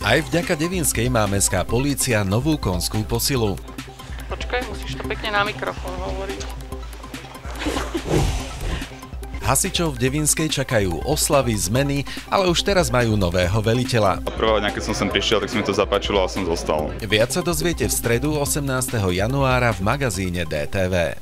Aj vďaka Devinskej má mestská polícia novú konskú posilu. Počkaj, musíš to pekne na mikrofón hovoriť. Hasičov v Devinskej čakajú oslavy, zmeny, ale už teraz majú nového veliteľa. Prvá dňa, keď som sem prišiel, tak sa mi to zapáčilo a som zostal. Viac sa dozviete v stredu 18. januára v magazíne DTV.